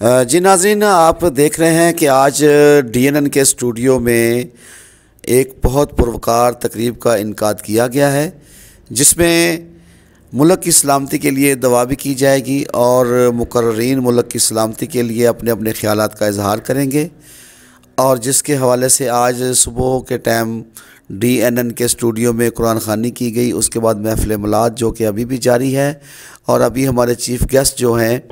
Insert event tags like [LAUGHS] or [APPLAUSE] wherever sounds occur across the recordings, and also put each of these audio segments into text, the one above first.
जी नाजरीन, आप देख रहे हैं कि आज डीएनएन के स्टूडियो में एक बहुत पुरवकार तकरीब का इनका किया गया है, जिसमें मुल्क की सलामती के लिए दवा भी की जाएगी और मुकर्रीन मुल्क की सलामती के लिए अपने अपने ख्याल का इजहार करेंगे। और जिसके हवाले से आज सुबह के टाइम डी एन एन के स्टूडियो में कुरान खानी की गई, उसके बाद महफिल मलाद जो कि अभी भी जारी है, और अभी हमारे चीफ़ गेस्ट जो हैं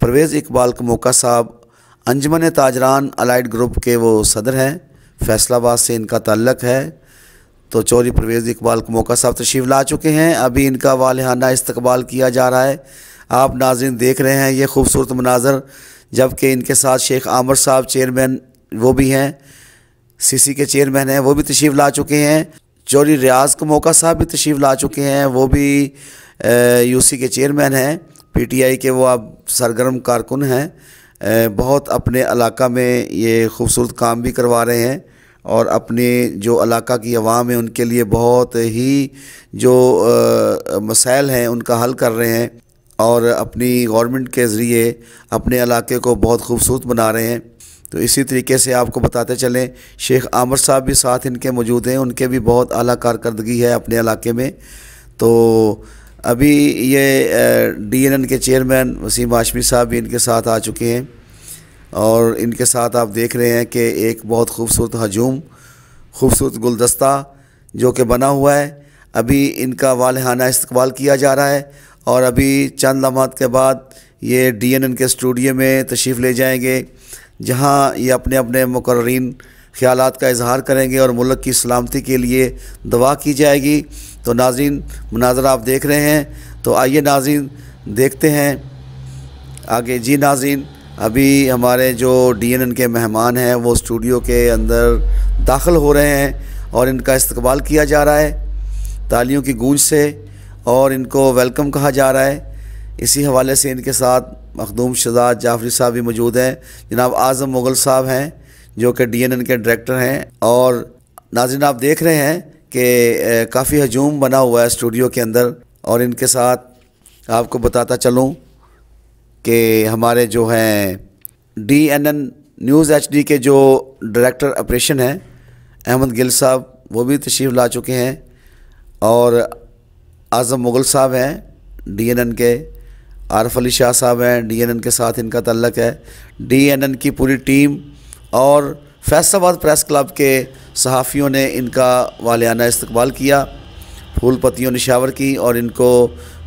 परवेज़ इकबाल कमोका साहब, अंजमन ताजरान अलाइड ग्रुप के वो सदर हैं, फैसलाबाद से इनका तल्लक है। तो चौरी परवेज़ इकबाल कमोका साहब तशीफ ला चुके हैं। अभी इनका वालहाना इस्तकबाल किया जा रहा है। आप नाजिन देख रहे हैं, ये खूबसूरत मनाजर, जबकि इनके साथ शेख आमर साहब, चेयरमैन वो भी हैं, सीसी के चेयरमैन हैं, वो भी तशरीफ़ ला चुके हैं। चौरी रियाज का मौका साहब भी तशरीफ़ ला चुके हैं, वो भी यूसी के चेयरमैन हैं। पीटीआई के वो अब सरगर्म कारकुन हैं बहुत अपने इलाका में ये खूबसूरत काम भी करवा रहे हैं और अपने जो इलाका की आवाम है उनके लिए बहुत ही जो मसाइल हैं उनका हल कर रहे हैं और अपनी गवर्नमेंट के ज़रिए अपने इलाके को बहुत खूबसूरत बना रहे हैं। तो इसी तरीके से आपको बताते चलें, शेख आमर साहब भी साथ इनके मौजूद हैं, उनके भी बहुत अला कारकर्दगी है अपने इलाके में। तो अभी ये डीएनएन के चेयरमैन वसीम हाशमी साहब भी इनके साथ आ चुके हैं और इनके साथ आप देख रहे हैं कि एक बहुत खूबसूरत हजूम, खूबसूरत गुलदस्ता जो कि बना हुआ है। अभी इनका वालहाना इस्तकबाल किया जा रहा है और अभी चंद लम्हात के बाद ये डीएनएन के स्टूडियो में तशरीफ़ ले जाएँगे, जहाँ ये अपने अपने मुकर्रीन ख्याल का इजहार करेंगे और मुल्क की सलामती के लिए दवा की जाएगी। तो नाजीन मनाजर आप देख रहे हैं तो आइए नाजीन देखते हैं। आगे, जी नाजीन अभी हमारे जो डीएनएन के मेहमान हैं, वो स्टूडियो के अंदर दाखिल हो रहे हैं और इनका इस्तकबाल किया जा रहा है तालियों की गूंज से और इनको वेलकम कहा जा रहा है। इसी हवाले से इनके साथ मखदूम शहजाद जाफरी साहब भी मौजूद हैं। जनाब आज़म मुग़ल साहब हैं, जो कि डी एन एन के डायरेक्टर हैं और नाजिन आप देख रहे हैं कि काफ़ी हजूम बना हुआ है स्टूडियो के अंदर और इनके साथ आपको बताता चलूँ कि हमारे जो हैं D N N news H D के जो डायरेक्टर ऑपरेशन हैं अहमद गिल साहब, वो भी तशरीफ़ ला चुके हैं और आज़म मुग़ल साहब हैं डी एन एन के, आरफ अली शाह साहब हैं डीएनएन के साथ इनका तल्लक है। डीएनएन की पूरी टीम और फैसलाबाद प्रेस क्लब के सहाफ़ियों ने इनका वालियाना इस्तकबाल किया फूल पत्तियों निशावर की और इनको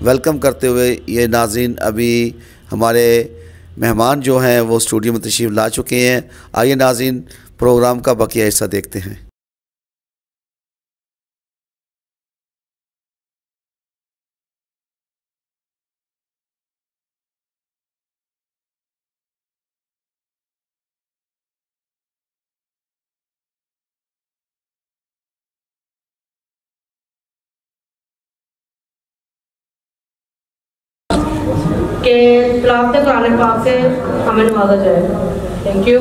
वेलकम करते हुए ये नाजिन अभी हमारे मेहमान जो हैं वो स्टूडियो में तशीफ ला चुके हैं। आइए नाजिन प्रोग्राम का बकिया हिस्सा देखते हैं। तलाब कुरान पाक से हमें नवाजा जाए थैंक यू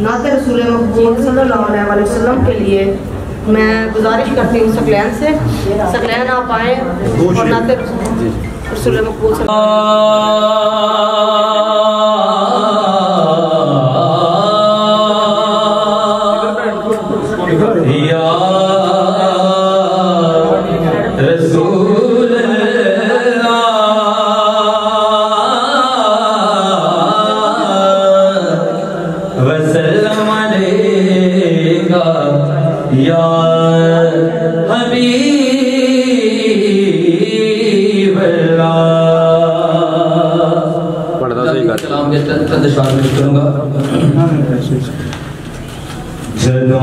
नात रसूल मकबूल सल्लल्लाहु अलैहि वसल्लम के लिए मैं गुजारिश करती हूँ सकलैन से। सकलैन आप आए और नाते रसूल मकबूल संदेश पेश करूँगा। जदों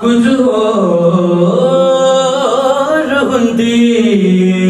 कुछ हो रुंदी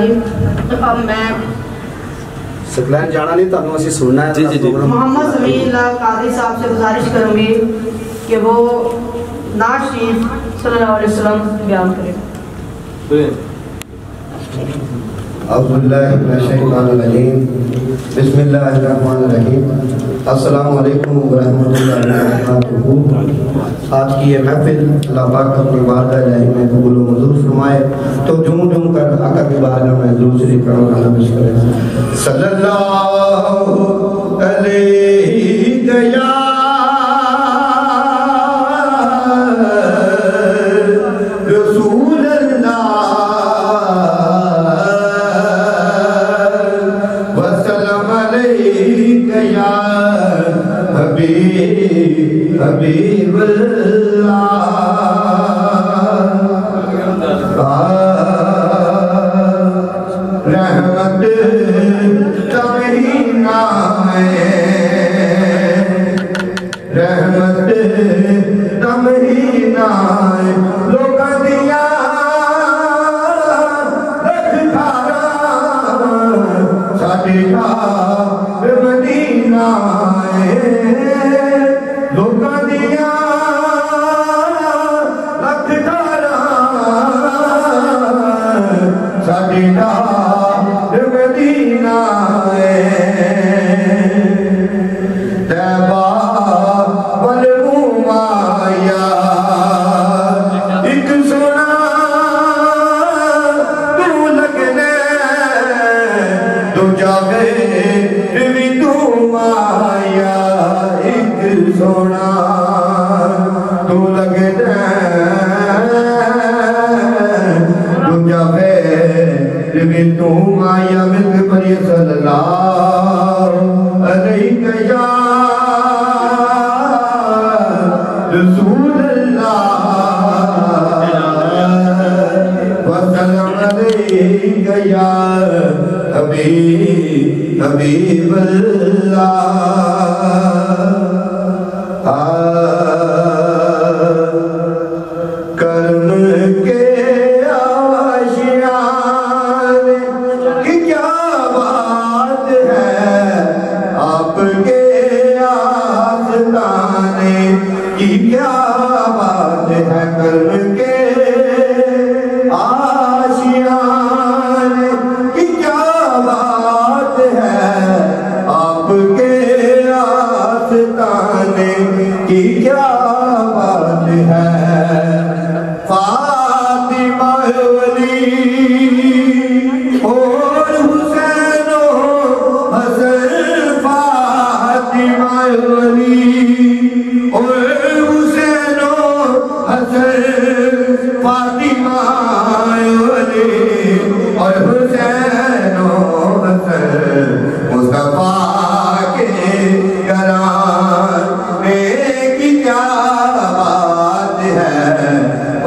ਜੀ जाना नहीं तो ਜਾਣਾ सुनना है जी जी जी मोहम्मद ज़मीन लाल कादरी साहब से गुजारिश करूँगी कि वो नाज शरीफ सल्लल्लाहु अलैहि वसल्लम बयान करें अब्दुल्लाह बिस्मिल्लाह असलकम वरहमल आज की ये महफिल अल्लाह तो अपनी वारदा ज़ाहिर में कबूल मंजूर फरमाए तो झूम झूम कर आका के बारे में ज़रूर श्री करूँगा सल्लल्लाहु अलैहि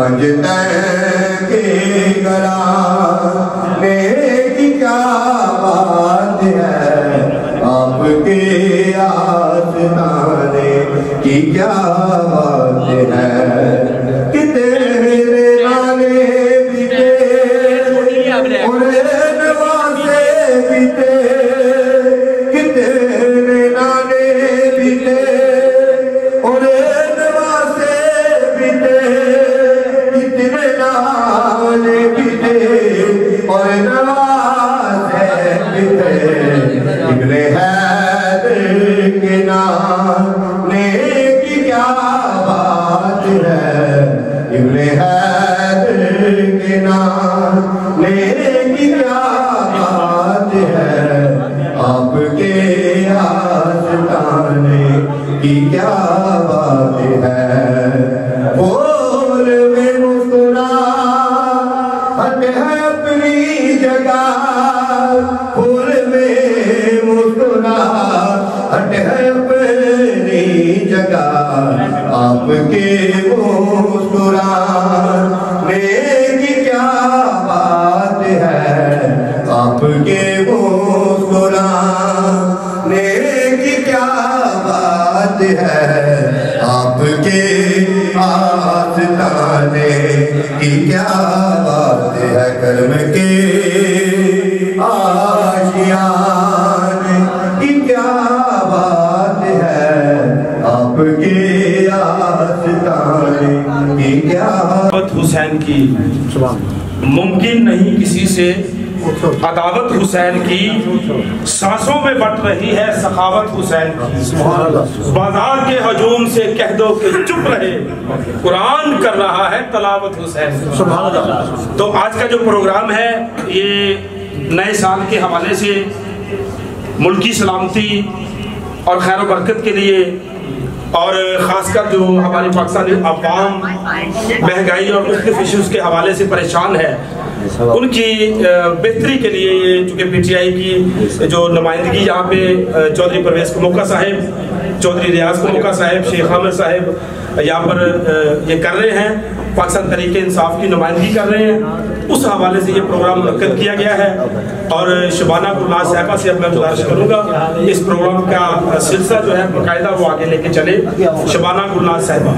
पंजतन के घराने की क्या बात है? आपके आसमाने की क्या बात है? है आपके आस्ताने की क्या बात है कर्म के आशियाने की क्या बात है आपके आस्ताने की क्या हुसैन की मुमकिन नहीं किसी अदावत हुसैन की सांसों में बट रही है सखावत हुसैन की। बाज़ार के हजूम से कह दो कि चुप रहे। कुरान कर रहा है तलावत हुसैन तो आज का जो प्रोग्राम है ये नए साल के हवाले से मुल्की सलामती और खैर बरकत के लिए और ख़ासकर जो हमारी पाकिस्तानी अवाम महँगाई और मुख्तलिफ़ इशूज़ के हवाले से परेशान है उनकी बेहतरी के लिए ये चूँकि पी टी आई की जो नुमाइंदगी यहाँ पे चौधरी परवेज़ कमोका साहेब चौधरी रियाज कमोका साहेब शेख आमिर साहेब यहाँ पर ये कर रहे हैं पाकिस्तान तरीके इंसाफ की नुमाइंदगी कर रहे हैं। उस हवाले से ये प्रोग्राम मुनद किया गया है और शबाना गुरनाज साहबा से अब मैं गुजारिश करूँगा इस प्रोग्राम का सिलसिला जो है बाकायदा वो आगे लेके चले। शबाना गुरनाज साहबा।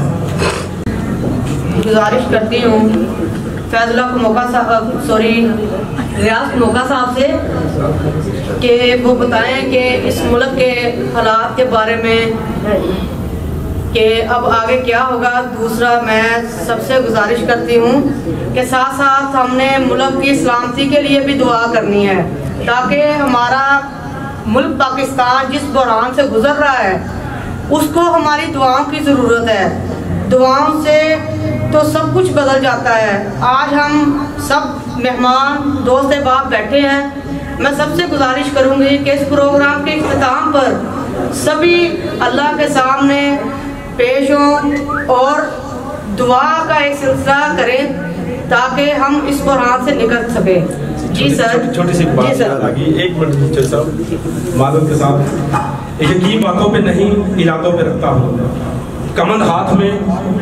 गुजारिश करती हूँ फैजुल्ला मौका साहब सॉरी रियाज मौका साहब से कि वो बताएँ कि इस मुल्क के हालात के बारे में कि अब आगे क्या होगा। दूसरा, मैं सबसे गुजारिश करती हूँ कि साथ साथ हमने मुल्क की सलामती के लिए भी दुआ करनी है, ताकि हमारा मुल्क पाकिस्तान जिस बहरान से गुजर रहा है, उसको हमारी दुआओं की ज़रूरत है। दुआओं से तो सब कुछ बदल जाता है। आज हम सब मेहमान दोस्त बाप बैठे हैं। मैं सबसे गुजारिश करूँगी कि इस प्रोग्राम के अख्ताम पर सभी अल्लाह के सामने पेश हों और दुआ का एक सिलसिला करें ताकि हम इस बुरहान से निकल सकें। जी सर। छोटी सी बात गई। एक मिनट टीचर साहब माधव के साथ। यकीन बातों पे नहीं इरादों पे रखता हूँ। कमंद हाथ में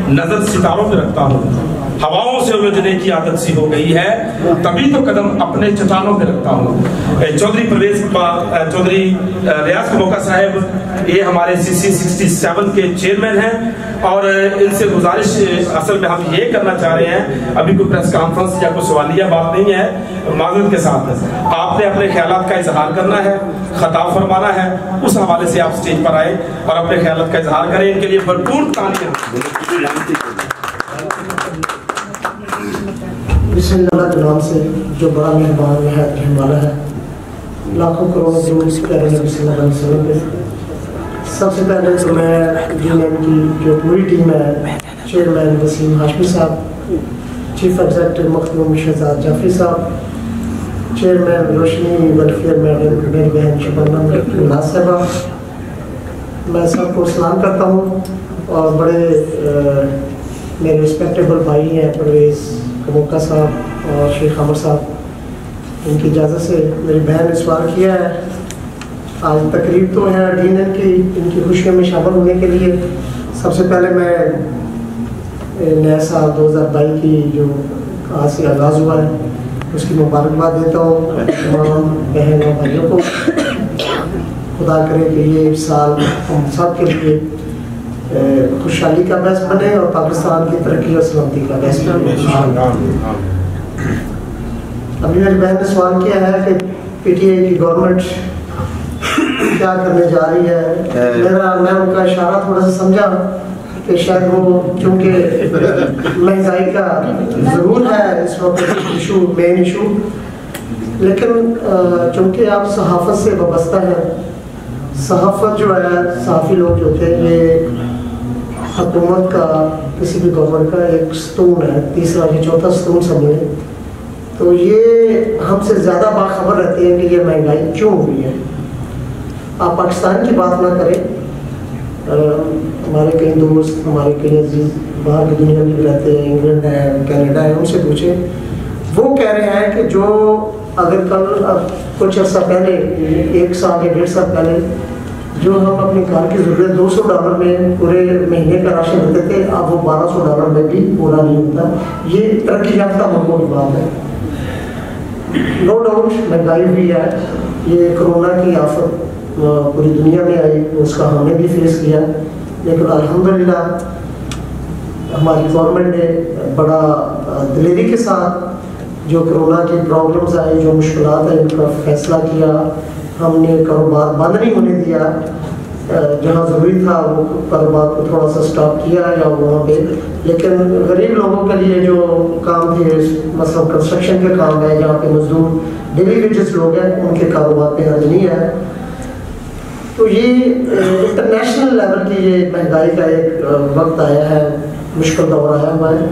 नज़र सितारों पे रखता हूँ। हवाओं से उलझने की आदत सी हो गई है, तभी तो कदम अपने चट्टानों पे रखता हूँ। चौधरी प्रवेश चौधरी रियाज मौका साहब, ये हमारे सी सी सिक्सटी सेवन के चेयरमैन हैं और इनसे गुजारिश असल में हम ये करना चाह रहे हैं, अभी कोई प्रेस कॉन्फ्रेंस या कोई सवालिया बात नहीं है, माजरत के साथ आपने अपने ख्याल का इजहार करना है, खताब फरमाना है, उस हवाले से आप स्टेज पर आए और अपने ख्याल का इजहार करें, इनके लिए भरपूर तालियाँ। बिस्मिल्लाह के नाम से जो बड़ा मेहमान है रहने वाला है लाखों करोड़ों वसल्लम पे। सबसे पहले तो मैं यूनियन की जो पूरी टीम है चेयरमैन वसीम हाशमी साहब चीफ एग्जेक्टिव मखदूम शहजाद जाफरी साहब चेयरमैन रोशनी वेलफेयर मैडम मेरी बहन शबनम नाज साहबा। मैं सबको सलाम करता हूँ और बड़े अ, मेरे रिस्पेक्टेबल भाई हैं परवेज़ कमोका साहब और शेख अमर साहब इनकी इजाज़त से मेरी बहन ने सवाल किया है। आज तकरीब तो है डी एन की, इनकी खुशियों में शामिल होने के लिए। सबसे पहले मैं नया साल 2022 की जो आज से आगाज़ हुआ है, उसकी मुबारकबाद देता हूँ तमाम बहन और भाइयों को। खुदा करे कि ये साल हम सब के लिए खुशहाली का बहस बने और पाकिस्तान की तरक्की और सलामती का बहस बने। अभी मेरी बहन ने सवाल किया है कि पीटीआई की गवर्नमेंट क्या करने जा रही है। मेरा मैं उनका इशारा थोड़ा सा समझा कि शायद वो चूँकि महँगाई का ज़रूर है इस वक्त इशू मेन इशू लेकिन चूँकि आप सहाफत से वाबस्ता हैं सहाफत जो है सहाफ़ी लोग जो हैं ये हुकूमत का, किसी भी गवर्नमेंट का एक स्तून है, तीसरा या चौथा स्तून समझे तो ये हमसे ज़्यादा बाखबर रहती है कि ये महँगाई क्यों हुई है? आप पाकिस्तान की बात ना करें। हमारे कई दोस्त, हमारे कई अज़ीज़ बाहर की दुनिया में रहते हैं, इंग्लैंड है, कनाडा है, उनसे पूछें। वो कह रहे हैं कि जो अगर कल कुछ अर्सा पहले, एक साल या डेढ़ साल पहले जो हम अपनी कार की ज़रूरत 200 डॉलर में पूरे महीने का राशन देते थे, अब वो 1200 डॉलर में भी पूरा नहीं होता। ये तरक्की याफ्ता मुल्कों की बात है। नो डाउट महँगाई भी है। ये कोरोना की आफत पूरी दुनिया में आई, उसका हमने भी फेस किया। लेकिन अलहमदिल्ला हमारी गवर्नमेंट ने बड़ा दिलेरी के साथ जो कोरोना की प्रॉब्लम्स आई, जो मुश्किल आई, उनका फैसला किया। हमने कारोबार बंद नहीं होने दिया। जहाँ ज़रूरी था, वो कारोबार को थोड़ा सा स्टॉप किया या वहाँ पे। लेकिन गरीब लोगों के लिए जो काम थे मतलब कंस्ट्रक्शन के काम है, जहाँ पे मजदूर डेली वेजेस लोग हैं, उनके कारोबार पे हर्ज नहीं है। तो ये इंटरनेशनल लेवल की ये महँगाई का एक वक्त आया है, मुश्किल दौर आया हुआ है।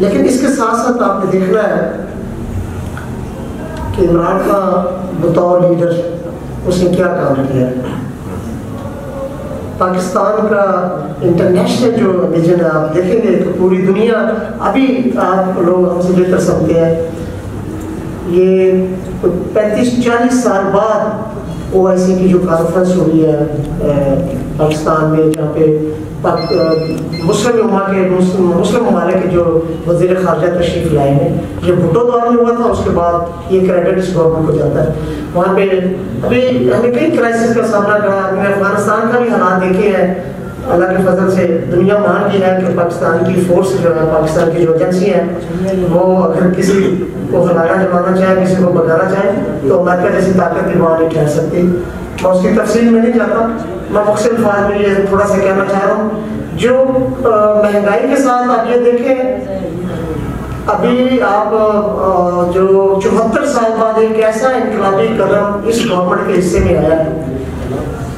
लेकिन इसके साथ साथ आपने देखना है कि इमरान का बतौर लीडर उसने क्या काम किया? पाकिस्तान का इंटरनेशनल जो विजन है, आप देखेंगे तो पूरी दुनिया, अभी आप लोग हमसे बेहतर समझते हैं। ये पैंतीस चालीस साल बाद ओ आई सी की जो कॉन्फ्रेंस हुई है पाकिस्तान में, जहाँ पे मुस्लिम के, मुस्लिम ममालिक जो वज़ीर खारजा तशरीफ़ लाए हैं जो भुट्टो दौर में हुआ था, उसके बाद ये क्रेडिट इस गवर्नमेंट को जाता है। वहाँ पे अभी हमें कई क्राइसिस का सामना करा, हमने अफ़गानिस्तान का भी हालात देखे हैं। अल्लाह के फजल से दुनिया मान की है कि पाकिस्तान की फोर्स जो है, पाकिस्तान की जो एजेंसी है, वो अगर किसी को फलाना जमाना चाहे, किसी को भगाना चाहे तो अमेरिका जैसी ताकत भी वहाँ नहीं ठहर सकती। मैं उसकी तफसील में नहीं जाता। मैं मुख्तलिफ़ अल्फाज में ये थोड़ा सा कहना चाह रहा हूँ। जो महँगाई के साथ आप ये देखें, अभी आप जो चौहत्तर साल बाद एक ऐसा इनकलाबी कदम इस गवर्नमेंट के हिस्से में आया है।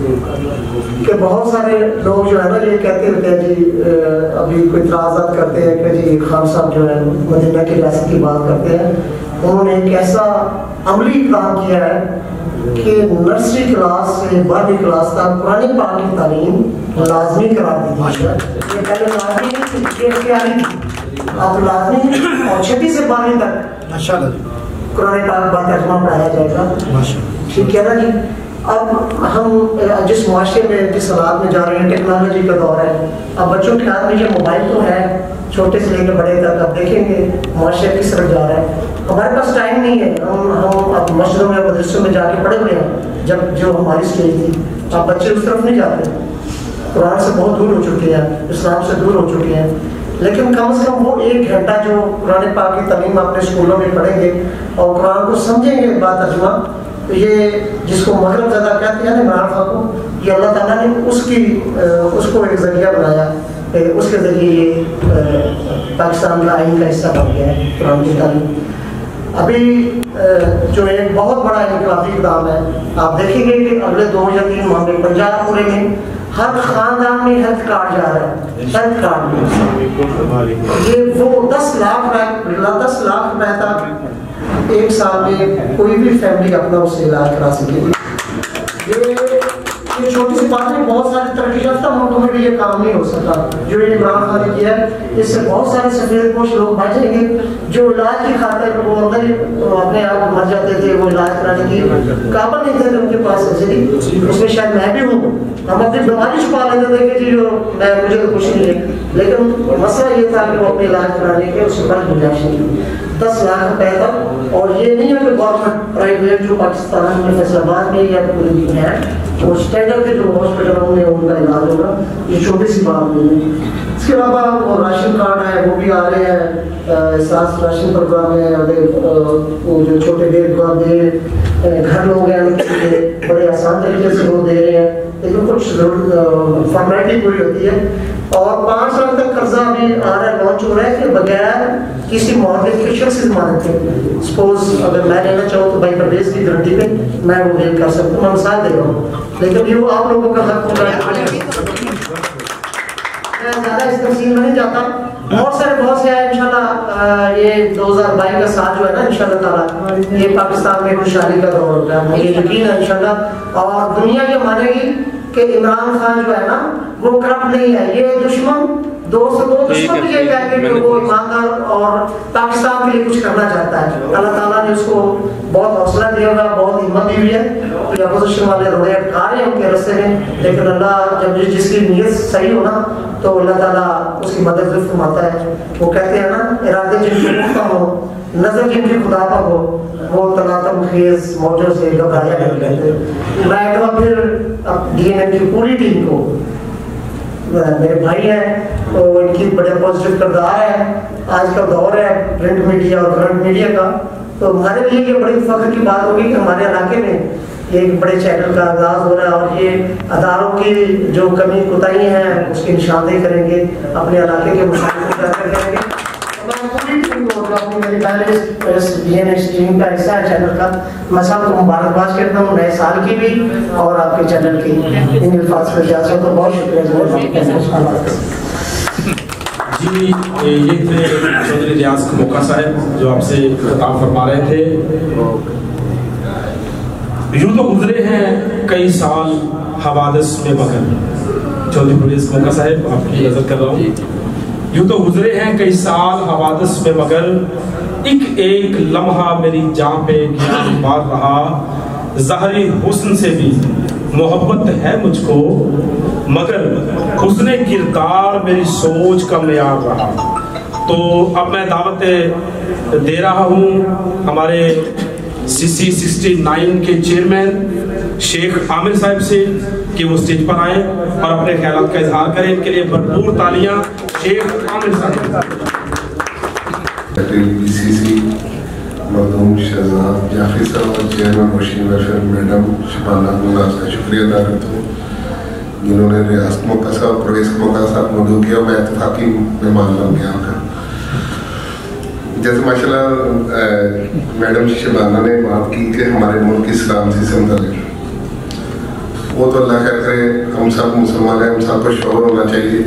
कि बहुत सारे लोग जो है ना ये कहते रहते हैं जी अभी कोई इतराजात करते हैं कि जी खान साहब जो है मदीना की रियासत की बात करते हैं। उन्होंने एक ऐसा अमली काम किया है कि नर्सरी क्लास से बारहवीं क्लास तक पुरानी पाक की तालीम लाजमी करा दी ये पहले लाजमी अब लाजमी और छठी से बारहवीं तक कुरान पाक का तर्जमा पढ़ाया जाएगा। ठीक है ना जी अब हम जिस मुआशरे में, जिस हालात में जा रहे हैं टेक्नोलॉजी का दौर है, अब बच्चों के हाथ में ये मोबाइल तो है, छोटे से लेकर बड़े तक, अब देखेंगे मुआशरे किस तरफ़ जा रहा है। हमारे पास टाइम नहीं है, हम हम अब मस्जिदों में, मदरसों में जाके पढ़े हुए हैं, जब, जो हमारी स्टेज थी। अब बच्चे उस तरफ़ नहीं जाते। कुरान से बहुत दूर हो चुके हैं, इस्लाम से दूर हो चुके हैं। लेकिन कम से कम वो एक घंटा जो कुरान पाक की तलीम अपने स्कूलों में पढ़ेंगे और कुरान को समझेंगे बात तर्जुमा। तो ये जिसको मगरब ज़्यादा कहते हैं ना इमरान खान को, ये अल्लाह ताला ने उसकी उसको एक ज़रिया बनाया उसके ज़रिए ये पाकिस्तान का आइन का हिस्सा बन गया है, कुरान की तालीम। अभी जो एक बहुत बड़ा इनकलाबी इकदाम है, आप देखेंगे कि अगले दो या तीन माह में पंजाब पूरे में हर खानदान में हेल्थ कार्ड जा रहा है हेल्थ कार्ड में। ये वो दस लाख दस लाख रुपए तक एक साल में कोई भी फैमिली अपना उससे इलाज करा सकेगी ये छोटी सी बात है बहुत सारे तरक्की याफ्ता मुल्कों में भी ये काम नहीं हो सकता। जो ये इमरान खान ने किया है, इससे बहुत सारे सफ़ेद पोश लोग बचेंगे जो इलाज की खातिर वो अंदर अपने आप मर जाते थे, वो इलाज कराने की काबल नहीं थे उनके पास ऐसे उसमें शायद मैं भी हूँ। हम अपनी बीमारी छुपा लेते थे कि जो मैं, मुझे तो कुछ नहीं लेकिन मसला ये था कि वो अपने इलाज कराने के उसके बाद गुंजाइश नहीं दस लाख रुपए तक और ये नहीं है कि गवर्नमेंट प्राइवेट जो पाकिस्तान में, फैसलाबाद में या पूरी दिन है वो स्टैंडर्ड के जो हॉस्पिटल होंगे उनका इलाज होगा ये छोटी सी बात नहीं है। इसके अलावा वो राशन कार्ड है, वो भी आ रहे हैं सास राशन प्रोग्राम है, अगर वो जो छोटे बेरोजगार दे घर लोग हैं उनके लिए बड़े आसान तरीके से वो दे रहे हैं। लेकिन कुछ फॉर्मेलिटी पूरी होती है। और पाँच साल तक कर्जा अभी आ रहा है लॉन्च हो रहा है कि बगैर किसी मॉडिफिकेशन की जमानत के सपोज़ अगर मैं लेना चाहूँ तो भाई परवेज की गारंटी पे मैं वो डील कर सकता हूँ, मैं मिसाल दे रहा हूँ। लेकिन ये आप लोगों का हक होगा है। ज़्यादा इस तफसील में नहीं जाता। बहुत सारे बहुत से हैं इंशाल्लाह ये 2022 का साल जो है ना इंशाल्लाह ताला ये पाकिस्तान में खुशहाली का दौर होगा मुझे यकीन है इंशाल्लाह। और दुनिया ये मानेगी कि इमरान खान जो है ना वो करप्ट नहीं है। ये दुश्मन दोस्त दो दुश्मन भी ये कहेंगे कि वो ईमानदार और पाकिस्तान के लिए कुछ करना चाहता है। अल्लाह ताला ने उसको बहुत हौसला दिया हुआ बहुत हिम्मत दी हुई है। अपोजिशन वाले रोड़े अटका रहे हैं उनके रास्ते में, लेकिन अल्लाह जब जिसकी नीयत सही हो ना तो अल्लाह ताला उसकी मदद फरमाता है। वो कहते हैं ना, इरादे जिनके पुख्ता हो, नज़र जिनकी खुदा पर हो, वो तनातम खेज, मौजों से घबराया नहीं कहते मैं एक बार फिर डीएनए की पूरी टीम को मेरे भाई हैं तो इनकी बड़े पॉजिटिव किरदार है। आज का दौर है प्रिंट मीडिया और करंट मीडिया का। तो हमारे लिए ये बड़ी फख्र की बात होगी कि हमारे इलाके में एक बड़े चैनल का आगाज़ हो रहा है और ये अदारों की जो कमी कोताही है, उसकी निशानदेही करेंगे, अपने इलाके के मसाइल करेंगे। मेरी पहले का हिस्सा है चैनल का। मैं सबको मुबारकबाद करता हूँ नए साल की भी और आपके चैनल की। इन अल्फाज पर तो बहुत शुक्रिया जी। ये थे चौधरी रियाज मौका साहब, जो आपसे खिताब फरमा रहे थे। यूँ तो गुजरे हैं कई साल हवादस में मगर चौधरी प्रवेश मौका साहब, आपकी नज़र कर रहा हूँ। यूँ तो गुजरे हैं कई साल हवादस में, मगर एक एक लम्हा मेरी जान पे मार रहा। जहरी हुस्न से भी मोहब्बत है मुझको, मगर हुस्न किरदार मेरी सोच का मैार रहा। तो अब मैं दावत दे रहा हूँ हमारे सी सी सिक्सटी नाइन के चेयरमैन शेख आमिर साहब से, कि वो स्टेज पर आए और अपने ख्याल का इजहार करें। इनके लिए भरपूर तालियाँ। शबाना जिन्होंने रियासत मौका साहब प्रवेश मौका साहब मदू किया, मैं इतफाकी मेहमान बन गया उनका जैसे माशाल्लाह मैडम शबाना ने बात की कि हमारे मुल्क की सलामती से मुतलिक वो तो अल्लाह खैर करे, हम सब मुसलमान हैं, हम सबको शौर होना चाहिए।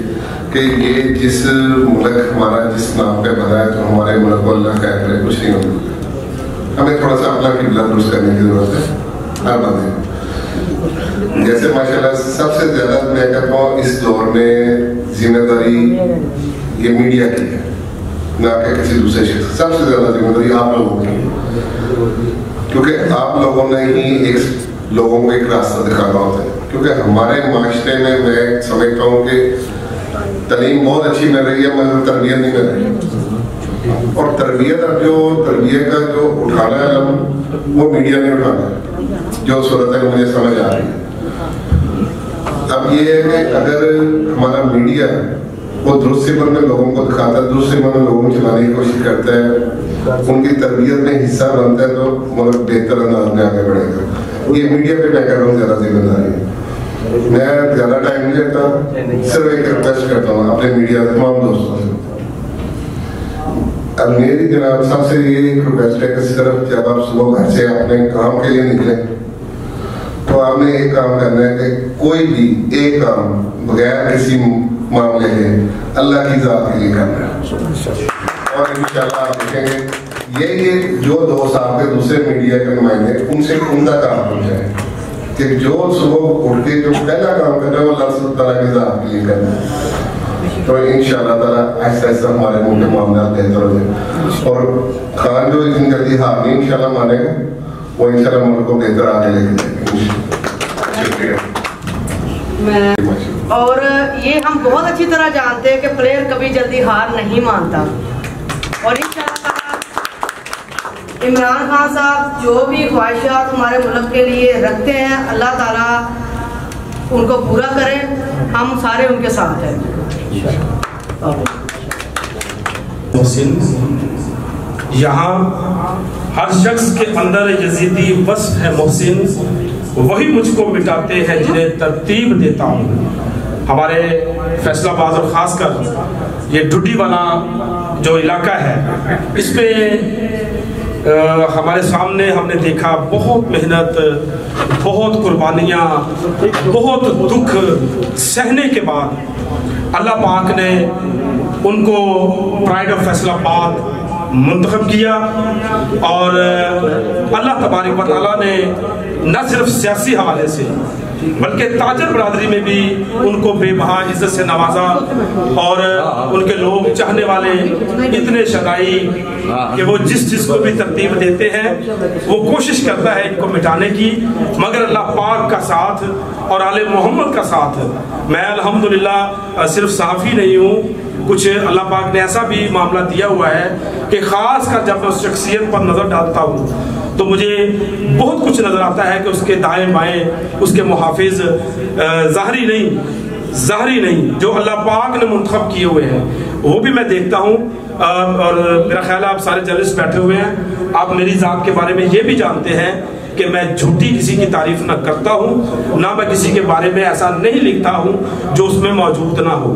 कि ये जिस मुल्क हमारा, जिस नाम पे बना है तो हमारे मुल्क को अल्लाह खैर करे कुछ नहीं होगा हमें थोड़ा सा अपना किबला दुरुस्त करने की ज़रूरत है। हर बंदे जैसे माशाल्लाह सबसे ज़्यादा मैं कहता हूँ, इस दौर में ज़िम्मेदारी ये मीडिया की है, ना कि किसी दूसरे शख्स सबसे ज़्यादा ज़िम्मेदारी आप लोगों की क्योंकि आप लोगों ने ही एक, लोगों को एक रास्ता दिखाना होता है। क्योंकि हमारे माशरे में मैं समझता हूँ कि तलीम बहुत अच्छी मिल रही है, मगर तरबियत नहीं मिल रही। और तरबियत अब जो तरबियत का जो उठाना है वो मीडिया ने उठाना है, जो सूरत है मुझे समझ आ रही है। अब ये है कि अगर हमारा मीडिया वो दुरुस्त मन में लोगों को दिखाता है दुरुस्त मन में लोगों को चलाने की कोशिश करता है, उनकी तरबियत में हिस्सा बनता है तो मतलब बेहतर अंदाज में आगे बढ़ेगा। ये मीडिया पे मैं कह रहा हूँ ज़्यादा ज़िम्मेदारी है। मैं ज़्यादा टाइम नहीं लेता, सिर्फ़ एक रिक्वेस्ट करता हूँ, अपने मीडिया तमाम दोस्तों से। अब मेरी जनाब सबसे ये एक रिक्वेस्ट है कि सिर्फ़ जब आप सुबह घर से अपने काम के लिए निकले तो आपने एक काम करना है कि कोई भी एक काम बगैर किसी मामले के अल्लाह की जात के लिए करना है। और इंशाल्लाह आप देखेंगे ये ये जो दोस्त आपके दूसरे मीडिया के नुमाइंदे उनसे उमदा काम हो जाए। कि जो सुबह उठ के जो पहला काम कर रहे हो अल्लाह सब तला की जात के लिए करना है। तो इन ताला ऐसा ऐसा हमारे मुल्क के मामला बेहतर हो जाए और खान जो इतनी जल्दी हार नहीं इंशाल्लाह मानेगा। वो इंशाल्लाह मुल्क को बेहतर आगे लेके और ये हम बहुत अच्छी तरह जानते हैं कि प्लेयर कभी जल्दी हार नहीं मानता। और इंशाल्लाह इमरान खान साहब जो भी ख्वाहिशात हमारे मुल्क के लिए रखते हैं, अल्लाह ताला उनको पूरा करें। हम सारे उनके साथ हैं। यहाँ हर शख्स के अंदर यजीदी वस्फ है मोहसिन। वही मुझको मिटाते हैं जिन्हें तरतीब देता हूँ। हमारे फैसलाबाद और ख़ासकर ये डुडी वाला जो इलाका है इसमें हमारे सामने हमने देखा बहुत मेहनत, बहुत कुर्बानियाँ, बहुत दुख सहने के बाद अल्लाह पाक ने उनको प्राइड ऑफ़ फैसलाबाद मंतखब किया और अल्लाह तबारक ने न सिर्फ़ सियासी हवाले से बल्कि ताजर बरदरी में भी उनको बेबहा इज़्ज़त से नवाजा और उनके लोग चाहने वाले इतने शदाई कि वो जिस चीज़ को भी तरतीब देते हैं, वो कोशिश करता है इनको मिटाने की। मगर अल्लाह पाक का साथ और आल मोहम्मद का साथ, मैं अल्हम्दुलिल्लाह सिर्फ़ साफ़ी नहीं हूँ। कुछ अल्लाह पाक ने ऐसा भी मामला दिया हुआ है कि ख़ास कर जब मैं उस शख्सियत पर नज़र डालता हूँ तो मुझे बहुत कुछ नज़र आता है कि उसके दाएँ बाएँ, उसके मुहाफिज ज़ाहरी नहीं ज़ाहरी नहीं, जो अल्लाह पाक ने मुंतखब किए हुए हैं। वो भी मैं देखता हूँ। और मेरा ख्याल है आप सारे जर्नलिस्ट बैठे हुए हैं। आप मेरी ज़ात के बारे में ये भी जानते हैं कि मैं झूठी किसी की तारीफ़ ना करता हूँ, ना मैं किसी के बारे में ऐसा नहीं लिखता हूँ जो उसमें मौजूद ना हो।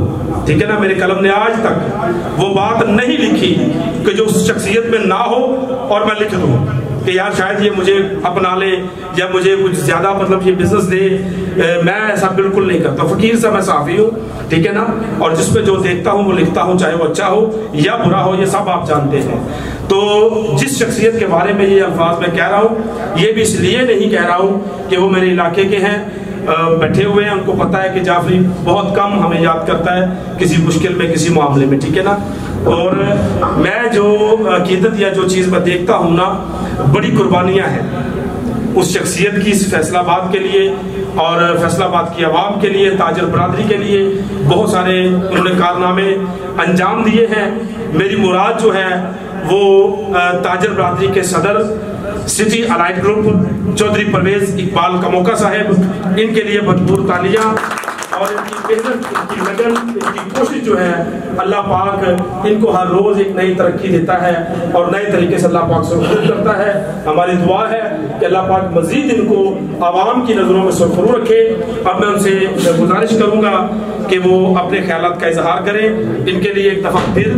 ठीक है ना? मेरे कलम ने आज तक वो बात नहीं लिखी कि जो उस शख्सियत में ना हो और मैं लिख दूँ। कि यार शायद ये मुझे अपना ले या मुझे कुछ ज़्यादा मतलब ये बिज़नेस दे। ए, मैं ऐसा बिल्कुल नहीं करता। फकीर से मैं साफ़ी हूँ ठीक है ना? और जिस पे जो देखता हूँ वो लिखता हूँ चाहे वो अच्छा हो या बुरा हो ये सब आप जानते हैं। तो जिस शख्सियत के बारे में ये अल्फाज मैं कह रहा हूँ ये भी इसलिए नहीं कह रहा हूँ कि वो मेरे इलाके के हैं। बैठे हुए हैं उनको पता है कि जाफरी बहुत कम हमें याद करता है किसी मुश्किल में किसी मामले में ठीक है ना? और मैं जो अकीदत या जो चीज़ मैं देखता हूँ ना, बड़ी कुर्बानियाँ हैं। उस शख्सियत की, इस फैसलाबाद के लिए और फैसलाबाद की आवाम के लिए, ताजर बरदरी के लिए बहुत सारे उन्होंने कारनामे अंजाम दिए हैं। मेरी मुराद जो है, वो ताजर बरदरी के सदर city elite group, Chaudhry Pervez Iqbal Kamoka साहब, इनके लिए भरपूर तालियाँ। और इनकी मेहनत इनकी लगन इनकी कोशिश जो है, अल्लाह पाक इनको हर रोज एक नई तरक्की देता है और नए तरीके से अल्लाह पाक सुरखरू करता है। हमारी दुआ है कि अल्लाह पाक मजीद इनको आवाम की नज़रों में सुरखरू रखे। अब मैं उनसे गुजारिश करूँगा कि वो अपने ख्याल का इजहार करें। इनके लिए एक दफ़ा फिर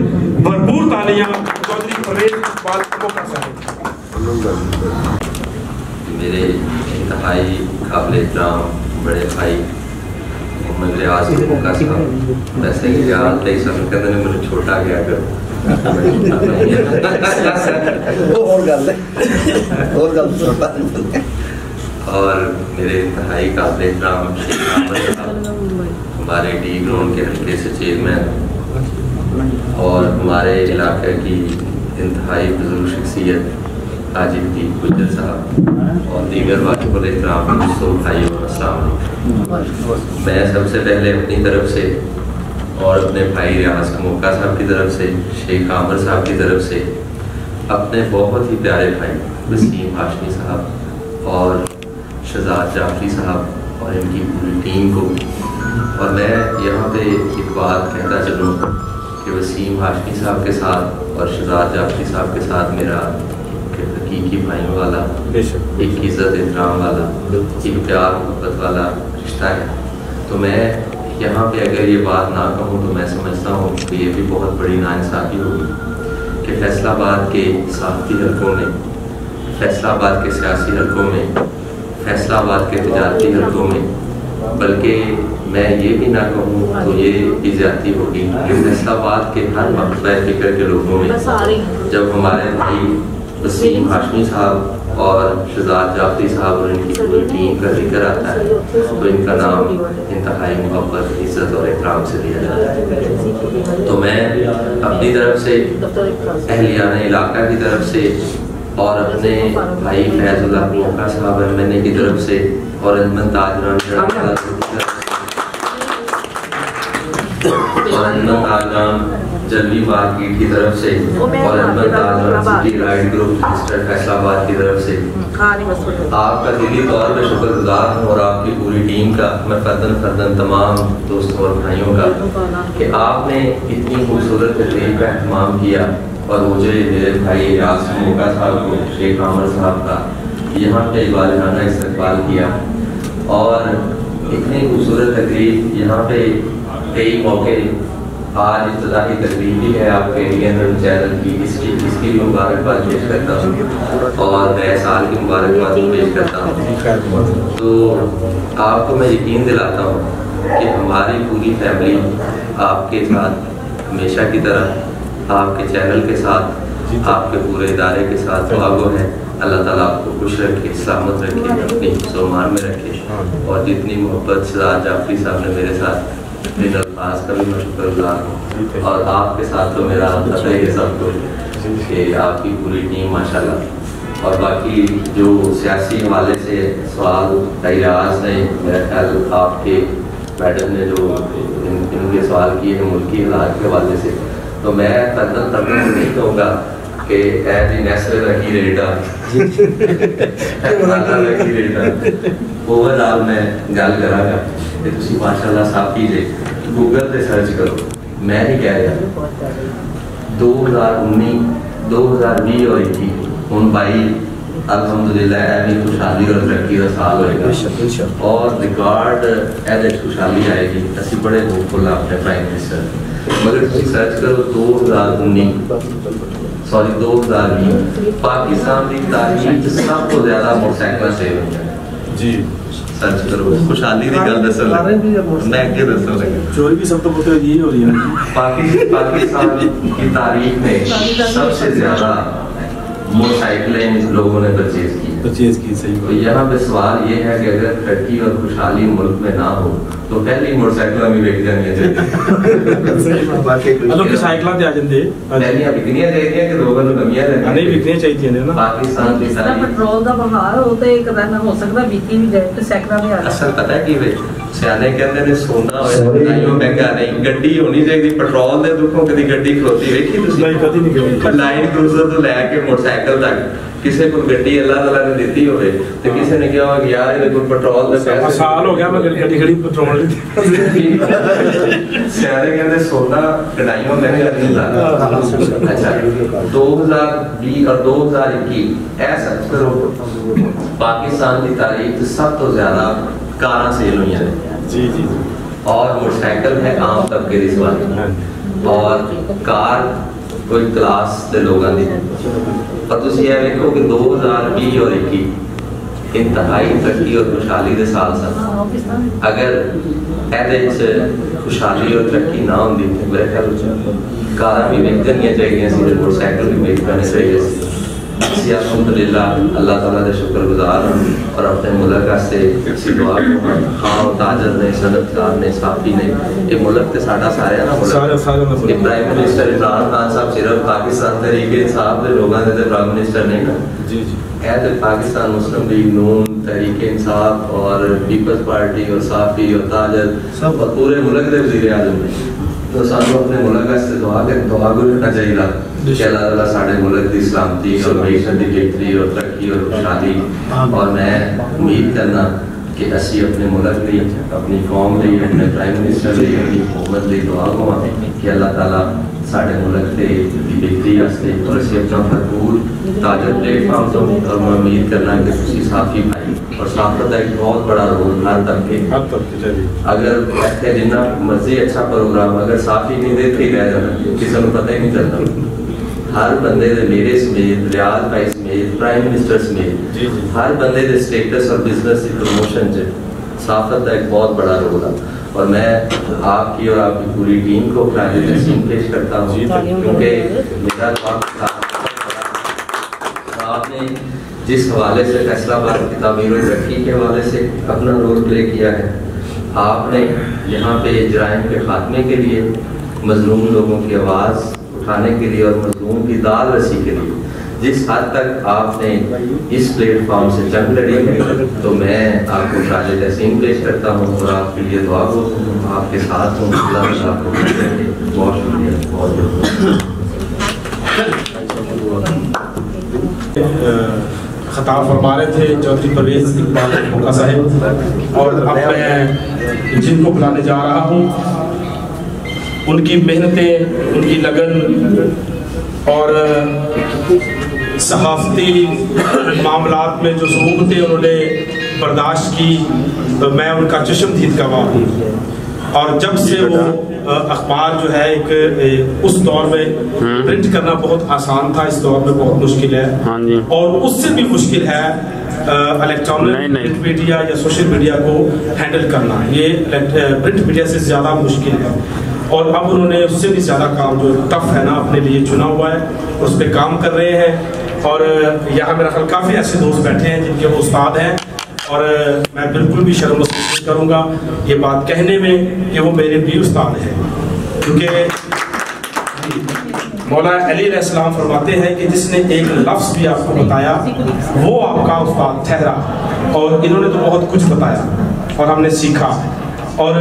भरपूर तालियाँ चौधरी परवेज इकबाल कमोका साहब मेरे इंतहाई काबिल एहतराम, बड़े भाई मोहम्मद रियाज का साहब वैसे ही रियाज नहीं सब कहते ने मैंने छोटा गया कर [LAUGHS] और गल और गल और मेरे इंतहाई काबिल हमारे डी ग्राउंड के हल्के से चेयरमैन और हमारे इलाके की इंतहाई बुज़ुर्ग शख्सियत हाजिर दी गुजर साहब और दीगर वाजिब एहतराम दोस्तों भाइयों अस्सलाम मैं सबसे पहले अपनी तरफ़ से और अपने भाई रियाज मौका साहब की तरफ़ से, शेख आमर साहब की तरफ़ से, अपने बहुत ही प्यारे भाई वसीम हाशमी साहब और शहजाद जाफरी साहब और इनकी पूरी टीम को। और मैं यहाँ पे एक बात कहता चलूँ कि वसीम हाशमी साहब के साथ और शहजाद जाफरी साहब के साथ मेरा हकीकी भाइयों वाला एक इज़्ज़त एहतराम वाला एक प्यार मोहब्बत वाला रिश्ता है। तो मैं यहाँ पे अगर ये बात ना कहूँ तो मैं समझता हूँ कि ये भी बहुत बड़ी नाइंसाफ़ी होगी कि फैसलाबाद के सहाफ़ती हलकों में फैसलाबाद के सियासी हलकों में फैसलाबाद के तजारती हलकों में बल्कि मैं ये भी ना कहूँ तो ये भी ज़्यादा होगी कि फैसलाबाद के हर मकबा फ़िक्र के लोगों में जब हमारे भाई वसीम हाशमी साहब और शहजाद जाफरी साहब और इनकी पूरी टीम का ज़िक्र आता है। तो इनका नाम इंतहाई मोहब्बत इज़्ज़त और एहतराम से लिया जाता है। तो मैं अपनी तरफ़ से अहलियान इलाका की तरफ़ से और अपने भाई फैजुल्ला मौका साहब एम एन ए की तरफ़ से और अजमन ताजरान अजमन ताजरान जलवी मार्केट की तरफ़ से और Ajman ताजरान city ride group register Faisalabad की तरफ़ से। आपका दिली तौर पर शुक्रगुजार हूँ और आपकी पूरी टीम का मैं फर्दन फर्दन तमाम दोस्तों और भाइयों का कि आपने इतनी खूबसूरत तकरीब का अहतमाम किया और मुझे मेरे भाई आसम मोका साहब को शेख आमर साहब का यहाँ पे वालहाना इस्तेमाल किया। और इतनी खूबसूरत तकरीब यहाँ पे कई मौके आज तकरीब भी है आपके इंडियन चैनल की, इसकी इसकी भी मुबारकबाद पेश करता हूँ। और नए साल की मुबारकबाद पेश करता हूँ। तो आपको मैं यकीन दिलाता हूँ कि हमारी पूरी फैमिली आपके साथ हमेशा की तरह, आपके चैनल के साथ, आपके पूरे इदारे के साथ दुआगो है। अल्लाह ताला आपको खुश रखे सलामत रखे, अपनी हिस्सोमान में रखे। और जितनी मोहब्बत शहजाद जाफरी साहब ने मेरे साथ इन अल्फाज का भी मैं शुक्रगुजार हूँ। और आपके साथ तो मेरा पता ही है सब कुछ कि आपकी पूरी टीम माशाल्लाह। और बाकी जो सियासी हवाले से सवाल तैयार ने मेरा ख्याल आपके मैडम ने जो इन, इनके सवाल किए हैं मुल्की हालात के हवाले से तो मैं तदन तदन नहीं कहूँगा कि ऐ जी नेशनल रखी रेटा रखी रेटा ओवरऑल मैं गल करांगा। कि ਤੁਸੀਂ ਮਾਸ਼ਾਅੱਲਾ ਸਾਫੀ ਜੇ ਗੂਗਲ ਤੇ ਸਰਚ ਕਰੋ ਮੈਂ ਨਹੀਂ ਕਹਿ ਰਿਹਾ 2019 2020 और 21 ਹੁਣ भाई ਅਲਹਮਦੁਲਿਲਾ ਐਵੇਂ ਖੁਸ਼ਹਾਲੀ ਔਰ ਤਰੱਕੀ ਦਾ ਸਾਲ ਹੋਏਗਾ ਔਰ ਰਿਕਾਰਡ ਇਹਦੇ 'ਚ ਖੁਸ਼ਹਾਲੀ ਆਏਗੀ ਅਸੀਂ ਬੜੇ ਹੋਪਫੁਲ ਆ ਆਪਣੇ ਪ੍ਰਾਈਮ ਮਿਨਿਸਟਰ ਮਗਰ ਤੁਸੀਂ ਸਰਚ ਕਰੋ 2019 सॉरी 2020 पाकिस्तान की तारीख च सब तो ज्यादा मोटरसाइकिल सेल होंगे जी सर्च करो खुशहाली की गल लगा। मैं अगे दसन लगा। चोरी भी सब तो बहुत यही हो रही है। पाकिस्तान की तारीख में सबसे ज़्यादा मोटरसाइकिलें लोगों ने परचेज की परचेज की सही तो यहाँ पे सवाल ये है कि अगर तरक्की और खुशहाली मुल्क में ना हो तो पहली मोटरसाइकिल भी बिक जानी चाहिए ਲੋਕ ਸਾਈਕਲਾਂ ਤੇ ਆ ਜਾਂਦੇ पहलियां बिकनियां चाहिए कि लोगों को कमियां ਨਹੀਂ रहनी ਵਿਕਣੀਆਂ ਚਾਹੀਦੀਆਂ ਨੇ ਨਾ पाकिस्तान की ਜਿਸ ਤਰ੍ਹਾਂ तारीख ਪੈਟਰੋਲ ਦਾ ਬਹਾਰ ਉਹ ਤੇ ਇੱਕ ਦਿਨ ਹੋ ਸਕਦਾ ਬੀਤੀ ਵੀ ਜਾਏ ਤੇ ਸੈਕਟਰਾਂ ਦੇ ਆ ਜਾਏ असल पता है कि वे ਸਿਆਣੇ ਕਹਿੰਦੇ ਨੇ ਸੋਨਾ ਹੋਇਆ ਨਹੀਂ ਉਹ ਮਹਿੰਗਾ ਨਹੀਂ ਗੱਡੀ ਹੋਣੀ ਚਾਹੀਦੀ ਪੈਟਰੋਲ ਦੇ ਦੁੱਖੋਂ ਕਦੀ ਗੱਡੀ ਖਲੋਤੀ ਵੇਖੀ ਤੁਸੀਂ ਨਹੀਂ ਕਦੀ ਨਹੀਂ ਗਈ ਲਾਈਨ ਕਰੂਜ਼ਰ ਤੋਂ ਲੈ ਕੇ ਮੋਟਰਸਾਈਕਲ ਤੱਕ ਕਿਸੇ ਕੋਲ ਗੱਡੀ ਅੱਲਾਹ ਤਾਲਾ ਨੇ ਦਿੱਤੀ ਹੋਵੇ ਤੇ ਕਿਸੇ ਨੇ ਕਿਹਾ ਹੋਵੇ ਯਾਰ ਇਹਦੇ ਕੋਲ ਪੈਟਰੋਲ ਦੇ ਪੈਸੇ ਸਾਲ ਹੋ ਗਿਆ ਮੈਂ ਗੱਡੀ ਖੜੀ ਪੈਟਰੋਲ ਨਹੀਂ ਸਿਆਣੇ ਕਹਿੰਦੇ ਸੋਨਾ ਕਢਾਈਆਂ ਮਹਿੰਗਾ ਨਹੀਂ ਲੱਗਦਾ ਅੱਛਾ 2020 और 2021 ऐसा करो पाकिस्तान की तारीख सब तो ज़्यादा कारा सेल हुई हैं ਜੀ ਜੀ और मोटरसाइकिल है आम तबके की सवारी और कार कोई क्लास के लोगों की पर तुम यह देखो कि 2020 और 21 इंतहाई तरक्की और खुशहाली के साल सन अगर ਇਹਦੇ ਚ ਖੁਸ਼ਹਾਲੀ ਔਰ ਤਰੱਕੀ ਨਾ ਹੁੰਦੀ ਤੇ ਮੇਰੇ ਖਿਆਲ ਵਿੱਚ ਕਾਰਾਂ ਵੀ ਵੇਚਣੀਆਂ ਚਾਹੀਦੀਆਂ ਸੀ ਤੇ ਮੋਟਰਸਾਈਕਲ ਵੀ अलहमदिल्ला अल्लाह ताला शुक्रगुजार हूँ और अपने मुल्क से इसी हाँ ताजर ने सनतकार ने साफी ने ये मुल्क तो साढ़ा सारे ना मुल्क। प्राइम मिनिस्टर इमरान खान साहब सिर्फ़ पाकिस्तान तरीके साहब के लोगों के प्राइम मिनिस्टर ने जी जी। तो पाकिस्तान मुस्लिम लीग नून तहरीक इंसाफ और पीपल्स पार्टी और साफी और ताजर सब। पूरे मुल्क के वज़ीर आज़म ने। तो सानू अपने मुल्क वास्ते दुआ के दुआ को रखना चाहिए कि अल्लाह ताला मुल्क की सलामती और मीशत की बेहतरी और तरक्की और खुशहाली। और मैं उम्मीद करना कि असी अपने मुल्क लिए अपनी कौम लिए अपने प्राइम मिनिस्टर लिए अपनी हुकूमत लिए दुआ कि अल्लाह ताला मुल्क के बेहतरी वास्ते और असी अपना भरपूर ताजर प्लेटफॉर्म तो और मैं उम्मीद करना कि साफी और साफत का एक बहुत बड़ा रोल हर तबके हर तबके चलिए। अगर इतने जिन्ना मर्ज़ी अच्छा प्रोग्राम अगर साफी नहीं देते ही रह जाना किसी को पता ही नहीं चलता। हर बंदे दे मेरे समेत रियाज भाई समेत प्राइम मिनिस्टर समेत जी, जी। हर बंदे दे स्टेटस और बिज़नेस की प्रमोशन च। साफत का एक बहुत बड़ा रोल है और मैं आपकी और आपकी पूरी टीम को तहसीन पेश करता हूँ। क्योंकि मेरा था। आपने जिस हवाले से फैसलाबाद की तमीर तरक्की के हवाले से अपना रोल प्ले किया है। आपने यहाँ पे जराइम के खात्मे के लिए, मजलूम लोगों की आवाज़ उठाने के लिए और मजलूम की दाल रसी के लिए, जिस हद तक आपने इस प्लेटफॉर्म से जंग लड़ी है तो मैं आपको शाज तहसीम पेश करता हूँ और आपके लिए दुआ को आपके साथ हूँ। बहुत शुक्रिया। बहुत बहुत। खताब फरमा रहे थे चौधरी परवेज इकबाल मौका साहब। और अब मैं जिनको बुलाने जा रहा हूँ, उनकी मेहनतें, उनकी लगन और, सहाफ़ती मामला में जो ज़रूरतें उन्होंने बर्दाश्त की तो मैं उनका चशमदीद गवाह हूँ। और जब से वो अखबार जो है एक उस दौर में प्रिंट करना बहुत आसान था इस दौर में बहुत मुश्किल है। हाँ जी। और उससे भी मुश्किल है इलेक्ट्रॉनिक प्रिंट मीडिया या सोशल मीडिया को हैंडल करना। ये प्रिंट मीडिया से ज़्यादा मुश्किल है। और अब उन्होंने उससे भी ज़्यादा काम जो टफ है ना अपने लिए चुना हुआ है उस पर काम कर रहे हैं। और यहाँ मेरा ख्याल काफ़ी ऐसे दोस्त बैठे हैं जिनके वो उस्ताद हैं। और मैं बिल्कुल भी शर्म महसूस करूँगा ये बात कहने में कि वो मेरे भी उस्ताद हैं। क्योंकि मौला अली फरमाते हैं कि जिसने एक लफ्ज़ भी आपको बताया, वो आपका उस्ताद ठहरा और इन्होंने तो बहुत कुछ बताया और हमने सीखा। और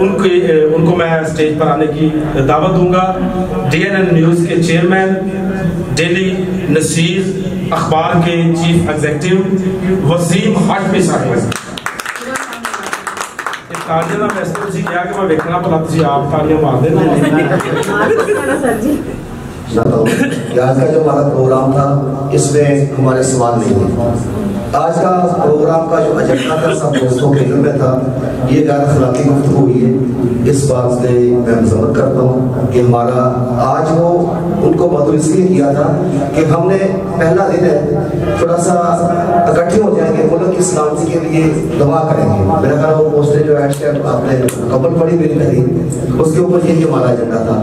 उनके उनको मैं स्टेज पर आने की दावत दूँगा। डीएनएन न्यूज़ के चेयरमैन, डेली नसीर अखबार के चीफ एग्जीक्यूटिव वसीम हाशमी साहब ਇਹ ਤਾਲੀਆਂ ਦਾ ਵੈਸੇ ਤੁਸੀਂ ਕਿਹਾ ਕਿ ਮੈਂ ਵੇਖਣਾ ਭਲਾ ਤੁਸੀਂ ਆਪ ਤਾਲੀਆਂ ਮਾਰਦੇ ਨਾ ना तो आज का जो हमारा प्रोग्राम था इसमें हमारे सवाल नहीं थे आज का प्रोग्राम का जो एजेंडा था सब दोस्तों के दिल में था ये गैर अखलाकी गुफ्तु हुई है इस बात से मैं मजम्मत करता हूँ कि हमारा आज वो, उनको मधुर इसलिए किया था कि हमने पहला दिन है थोड़ा सा इकट्ठे हो जाएँगे मुल्क की सलामती के लिए दुआ करेंगे। मेरा ख्याल वो पोस्टें जो है आपने कबल पड़ी मेरी करी उसके ऊपर यही हमारा एजेंडा था।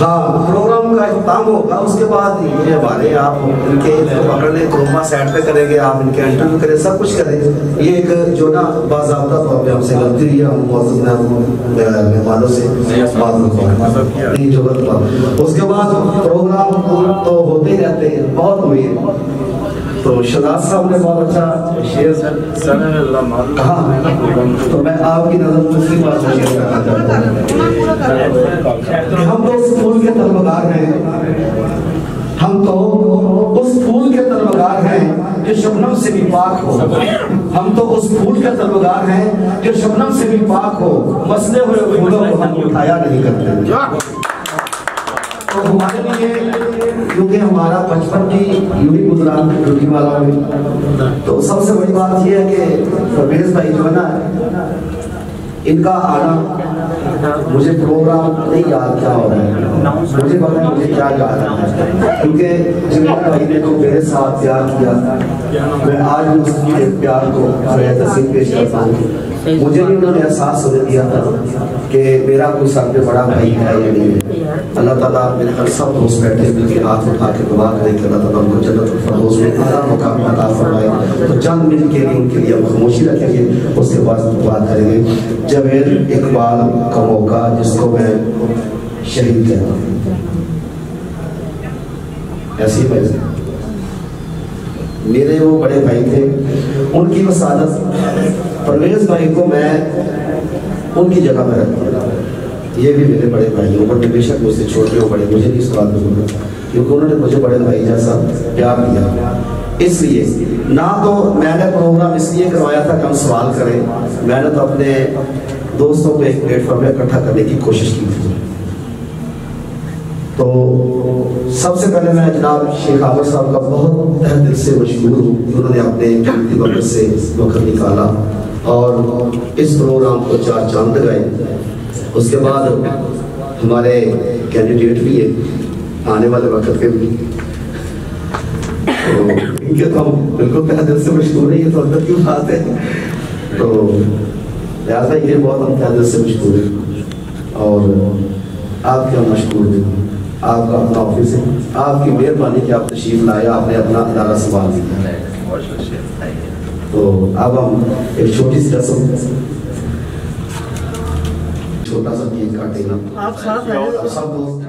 हाँ प्रोग्राम का इख्ताम होगा, उसके बाद ये हमारे आप इनके पकड़ लें कोमा साइड पे करेंगे, आप इनके इंटरव्यू करें, सब कुछ करें। ये एक जो ना बाबा तौर पे हमसे गलती हुई है, हम मौजूद ने मेहमानों से नहीं, जो गलत हुआ। उसके बाद प्रोग्राम तो होते ही रहते हैं, बहुत हुए। तो शहजाद साहब ने बहुत अच्छा कहा? तो मैं आपकी नज़र दूसरी बात शेयर करना चाहता हूँ। हम तो उस फूल के तलबगार हैं। हम तो उस फूल के तलबगार हैं जो शबनम से भी पाक हो। हम तो उस फूल के तलबगार हैं जो शबनम से भी पाक हो। मसले हुए फूलों को हम उठाया नहीं करते। तो हमारे लिए, क्योंकि हमारा बचपन भी यूँ ही गुजरा ड्यूटी वाला में तो सबसे बड़ी बात यह है कि परवेज भाई जो है ना, इनका आना मुझे प्रोग्राम नहीं याद क्या हो रहा है। मुझे पता है मुझे क्या याद है। क्योंकि जिम्मेदार भाई ने तो मेरे साथ प्यार किया, मैं आज भी उसके प्यार को तस्वीर पेश करता हूँ मुझे भी उन्होंने एहसास होने दिया था कि मेरा कोई सर पे बड़ा भाई है या नहीं है। अल्लाह ताला मेरे हर सब दोस्त बैठे मिलके हाथ उठा के दुआ करें कि अल्लाह ताला उनको जन्नत फरदौस में आला मुकाम अता फरमाए। तो चंद मिनट के लिए उनके लिए खामोशी रखेंगे उसके बाद बात करेंगे। जवेद इकबाल का मौका जिसको मैं शहीद कहता हूँ। ऐसी वजह मेरे वो बड़े भाई थे उनकी वसादत परवेज भाई को मैं उनकी जगह पर रखता हूँ। ये भी मेरे बड़े भाई हैं उन्होंने बेशक मुझसे छोटे हो बड़े, मुझे इस बात में क्योंकि उन्होंने मुझे बड़े भाई जैसा प्यार दिया। इसलिए ना तो मैंने प्रोग्राम इसलिए करवाया था कि हम सवाल करें। मैंने तो अपने दोस्तों को एक प्लेटफॉर्म में इकट्ठा करने की कोशिश की थी। तो सबसे पहले मैं जनाब शेख आमिर साहब का बहुत तह दिल से मशहूर हूँ। उन्होंने अपने से वक्त निकाला। और इस प्रोग्राम को चार चाँद लगाए। उसके बाद हमारे कैंडिडेट भी है, आने वाले वक्त के भी। तो इनके तो हम बिल्कुल तह दिल से मशहूर है, ये तो अंदर की बात है। तो लिहाजा ये बहुत हम तह दिल से मशहूर हैं। और आप क्या मशहूर हैं? आपका अपना ऑफ़िस है। आपकी मेहरबानी कि आप तशीफ लाए, आपने अपना इदारा संभाल लिया। तो अब हम एक छोटी सी रस्म छोटा सा केक काटेगा आप साथ हैं। सब दोस्त